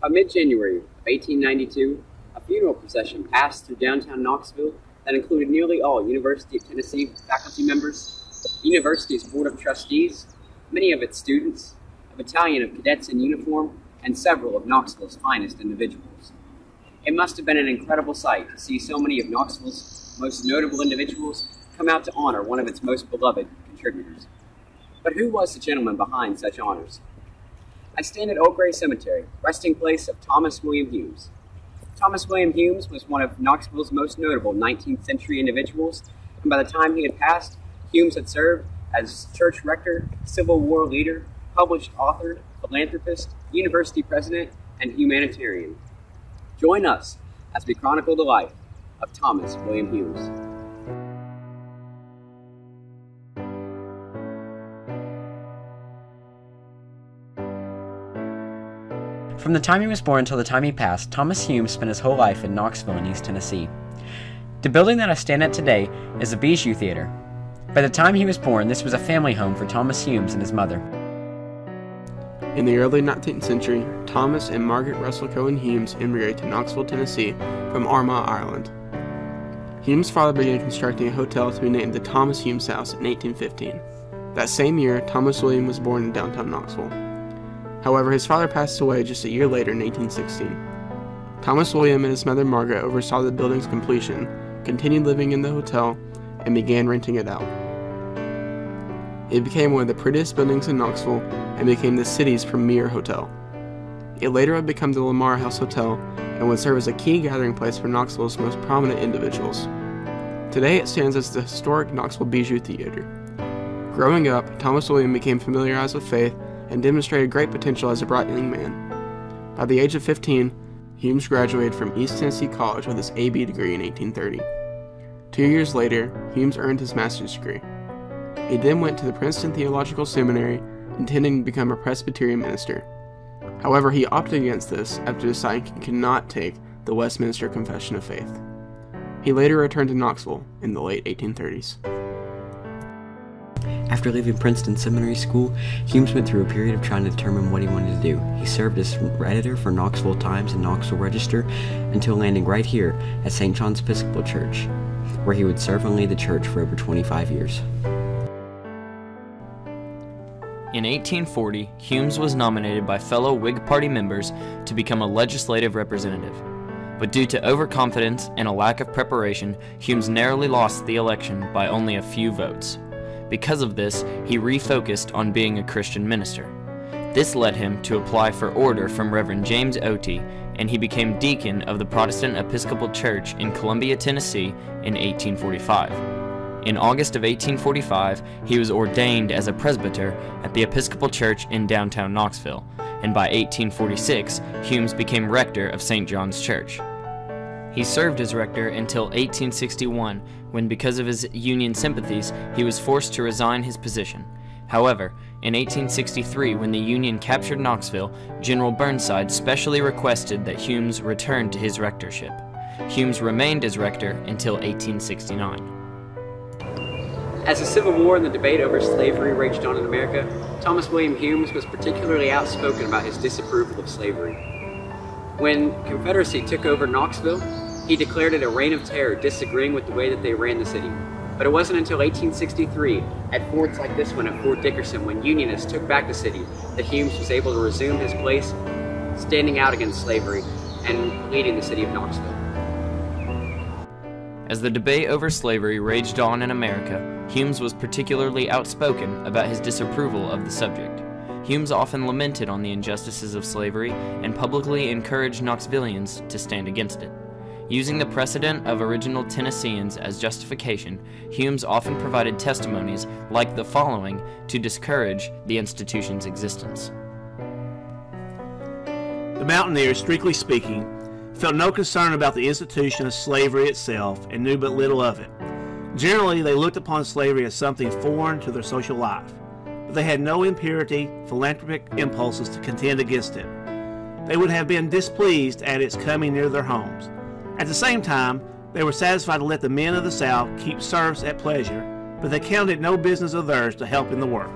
By mid-January of 1892, a funeral procession passed through downtown Knoxville that included nearly all University of Tennessee faculty members, the university's board of trustees, many of its students, a battalion of cadets in uniform, and several of Knoxville's finest individuals. It must have been an incredible sight to see so many of Knoxville's most notable individuals come out to honor one of its most beloved contributors. But who was the gentleman behind such honors? I stand at Old Gray Cemetery, resting place of Thomas William Humes. Thomas William Humes was one of Knoxville's most notable 19th century individuals, and by the time he had passed, Humes had served as church rector, Civil War leader, published author, philanthropist, university president, and humanitarian. Join us as we chronicle the life of Thomas William Humes. From the time he was born until the time he passed, Thomas Humes spent his whole life in Knoxville in East Tennessee. The building that I stand at today is the Bijou Theater. By the time he was born, this was a family home for Thomas Humes and his mother. In the early 19th century, Thomas and Margaret Russell Cowan Humes immigrated to Knoxville, Tennessee from Armagh, Ireland. Humes' father began constructing a hotel to be named the Thomas Humes House in 1815. That same year, Thomas William was born in downtown Knoxville. However, his father passed away just a year later in 1816. Thomas William and his mother Margaret oversaw the building's completion, continued living in the hotel, and began renting it out. It became one of the prettiest buildings in Knoxville and became the city's premier hotel. It later would become the Lamar House Hotel and would serve as a key gathering place for Knoxville's most prominent individuals. Today it stands as the historic Knoxville Bijou Theater. Growing up, Thomas William became familiarized with faith and demonstrated great potential as a bright young man. By the age of 15, Humes graduated from East Tennessee College with his AB degree in 1830. Two years later, Humes earned his master's degree. He then went to the Princeton Theological Seminary, intending to become a Presbyterian minister. However, he opted against this after deciding he could not take the Westminster Confession of Faith. He later returned to Knoxville in the late 1830s. After leaving Princeton Seminary School, Humes went through a period of trying to determine what he wanted to do. He served as editor for Knoxville Times and Knoxville Register until landing right here at St. John's Episcopal Church, where he would serve and lead the church for over 25 years. In 1840, Humes was nominated by fellow Whig Party members to become a legislative representative. But due to overconfidence and a lack of preparation, Humes narrowly lost the election by only a few votes. Because of this, he refocused on being a Christian minister. This led him to apply for order from Reverend James Otey, and he became deacon of the Protestant Episcopal Church in Columbia, Tennessee in 1845. In August of 1845, he was ordained as a presbyter at the Episcopal Church in downtown Knoxville, and by 1846, Humes became rector of St. John's Church. He served as rector until 1861, when because of his Union sympathies, he was forced to resign his position. However, in 1863, when the Union captured Knoxville, General Burnside specially requested that Humes return to his rectorship. Humes remained as rector until 1869. As the Civil War and the debate over slavery raged on in America, Thomas William Humes was particularly outspoken about his disapproval of slavery. When Confederacy took over Knoxville, he declared it a reign of terror, disagreeing with the way that they ran the city. But it wasn't until 1863, at forts like this one at Fort Dickerson, when Unionists took back the city, that Humes was able to resume his place, standing out against slavery and leading the city of Knoxville. As the debate over slavery raged on in America, Humes was particularly outspoken about his disapproval of the subject. Humes often lamented on the injustices of slavery and publicly encouraged Knoxvillians to stand against it. Using the precedent of original Tennesseans as justification, Humes often provided testimonies like the following to discourage the institution's existence. The mountaineers, strictly speaking, felt no concern about the institution of slavery itself and knew but little of it. Generally, they looked upon slavery as something foreign to their social life, but they had no impurity, philanthropic impulses to contend against it. They would have been displeased at its coming near their homes. At the same time, they were satisfied to let the men of the South keep serfs at pleasure, but they counted no business of theirs to help in the work.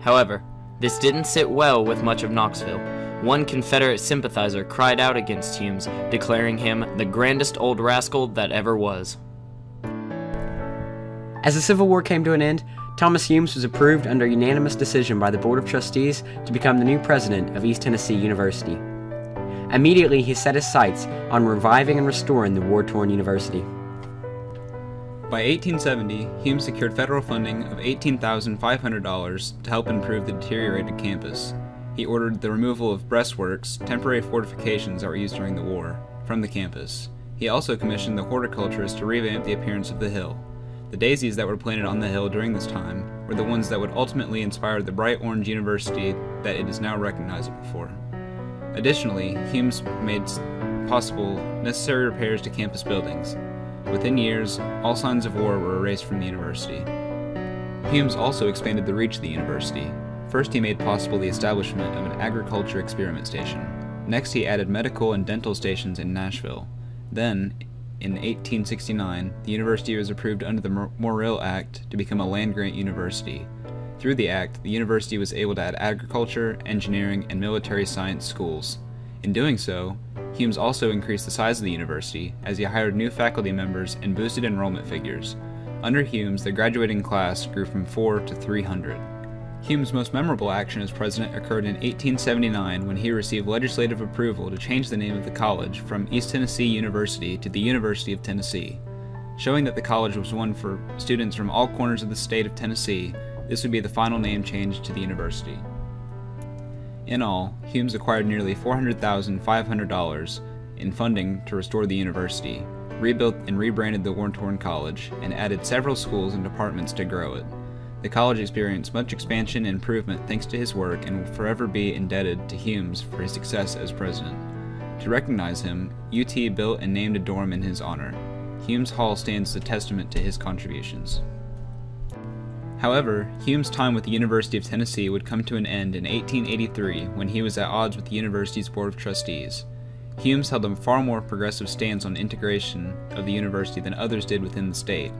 However, this didn't sit well with much of Knoxville. one Confederate sympathizer cried out against Humes, declaring him the grandest old rascal that ever was. As the Civil War came to an end, Thomas Humes was approved under unanimous decision by the Board of Trustees to become the new president of East Tennessee University. Immediately, he set his sights on reviving and restoring the war torn university. By 1870, Hume secured federal funding of $18,500 to help improve the deteriorated campus. He ordered the removal of breastworks, temporary fortifications that were used during the war, from the campus. He also commissioned the horticulturists to revamp the appearance of the hill. The daisies that were planted on the hill during this time were the ones that would ultimately inspire the bright orange university that it is now recognizable for. Additionally, Humes made possible necessary repairs to campus buildings. Within years, all signs of war were erased from the university. Humes also expanded the reach of the university. First, he made possible the establishment of an agriculture experiment station. Next, he added medical and dental stations in Nashville. Then, in 1869, the university was approved under the Morrill Act to become a land grant university. Through the act, the university was able to add agriculture, engineering, and military science schools. In doing so, Humes also increased the size of the university as he hired new faculty members and boosted enrollment figures. Under Humes, the graduating class grew from 4 to 300. Hume's most memorable action as president occurred in 1879 when he received legislative approval to change the name of the college from East Tennessee University to the University of Tennessee. Showing that the college was one for students from all corners of the state of Tennessee, this would be the final name change to the university. In all, Humes acquired nearly $400,500 in funding to restore the university, rebuilt and rebranded the war-torn college, and added several schools and departments to grow it. The college experienced much expansion and improvement thanks to his work and will forever be indebted to Humes for his success as president. To recognize him, UT built and named a dorm in his honor. Humes Hall stands a testament to his contributions. However, Hume's time with the University of Tennessee would come to an end in 1883 when he was at odds with the university's Board of Trustees. Humes held a far more progressive stance on integration of the university than others did within the state.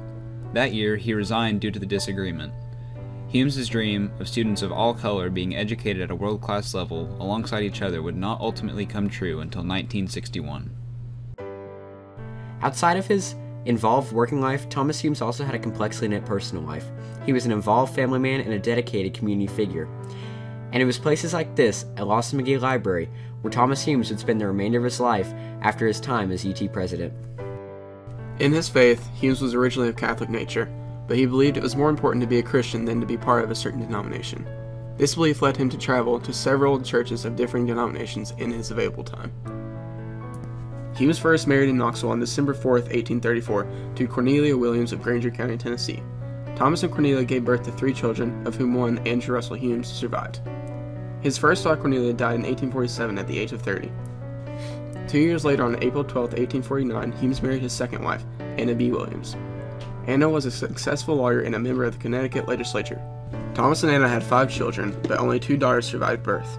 That year, he resigned due to the disagreement. Hume's dream of students of all color being educated at a world class level alongside each other would not ultimately come true until 1961. Outside of his involved working life, Thomas Humes also had a complexly knit personal life. He was an involved family man and a dedicated community figure. And it was places like this, at Lawson McGhee Library, where Thomas Humes would spend the remainder of his life after his time as UT president. In his faith, Humes was originally of Catholic nature, but he believed it was more important to be a Christian than to be part of a certain denomination. This belief led him to travel to several churches of differing denominations in his available time. He was first married in Knoxville on December 4, 1834, to Cornelia Williams of Grainger County, Tennessee. Thomas and Cornelia gave birth to three children, of whom one, Andrew Russell Humes, survived. His first wife, Cornelia, died in 1847 at the age of 30. Two years later, on April 12, 1849, Humes married his second wife, Anna B. Williams. Anna was a successful lawyer and a member of the Connecticut legislature. Thomas and Anna had five children, but only two daughters survived birth.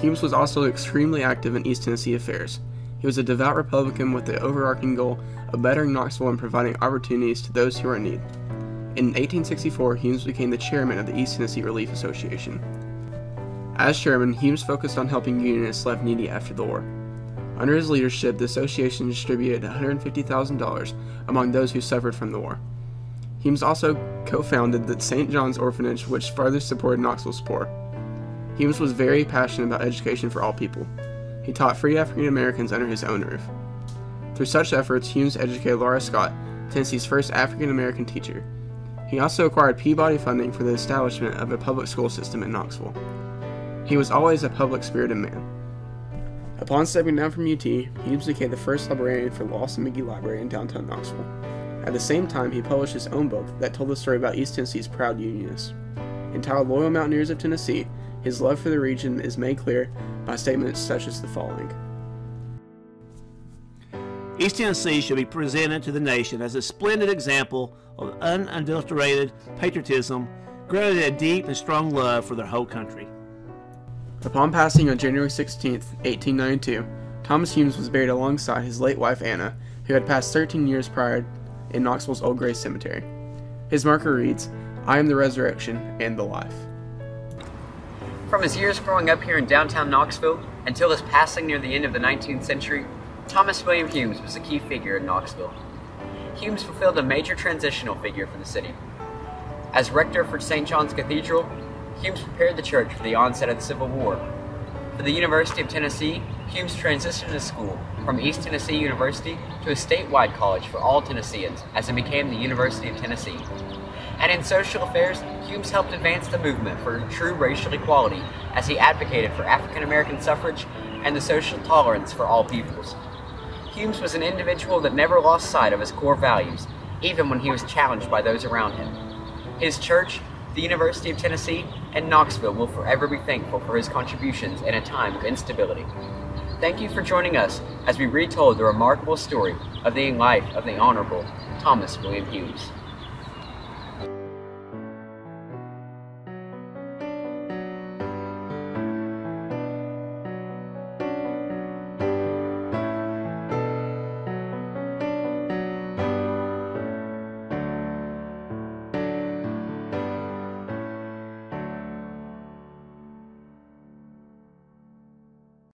Humes was also extremely active in East Tennessee affairs. He was a devout Republican with the overarching goal of bettering Knoxville and providing opportunities to those who are in need. In 1864, Humes became the chairman of the East Tennessee Relief Association. As chairman, Humes focused on helping Unionists left needy after the war. Under his leadership, the association distributed $150,000 among those who suffered from the war. Humes also co founded the St. John's Orphanage, which further supported Knoxville's poor. Humes was very passionate about education for all people. He taught free African Americans under his own roof. Through such efforts, Humes educated Laura Scott, Tennessee's first African American teacher. He also acquired Peabody funding for the establishment of a public school system in Knoxville. He was always a public spirited man. Upon stepping down from UT, Humes became the first librarian for Lawson McGhee Library in downtown Knoxville. At the same time, he published his own book that told the story about East Tennessee's proud Unionists. Entitled Loyal Mountaineers of Tennessee, his love for the region is made clear by statements such as the following East Tennessee should be presented to the nation as a splendid example of unadulterated patriotism, grounded in a deep and strong love for their whole country. Upon passing on January 16, 1892, Thomas Humes was buried alongside his late wife Anna, who had passed 13 years prior in Knoxville's Old Gray Cemetery. His marker reads, I am the resurrection and the life. From his years growing up here in downtown Knoxville until his passing near the end of the 19th century, Thomas William Humes was a key figure in Knoxville. Humes fulfilled a major transitional figure for the city. As rector for St. John's Cathedral, Humes prepared the church for the onset of the Civil War. For the University of Tennessee, Humes transitioned his school from East Tennessee University to a statewide college for all Tennesseans as it became the University of Tennessee. And in social affairs, Humes helped advance the movement for true racial equality as he advocated for African American suffrage and the social tolerance for all peoples. Humes was an individual that never lost sight of his core values, even when he was challenged by those around him. His church, the University of Tennessee, and Knoxville will forever be thankful for his contributions in a time of instability. Thank you for joining us as we retold the remarkable story of the life of the Honorable Thomas William Humes.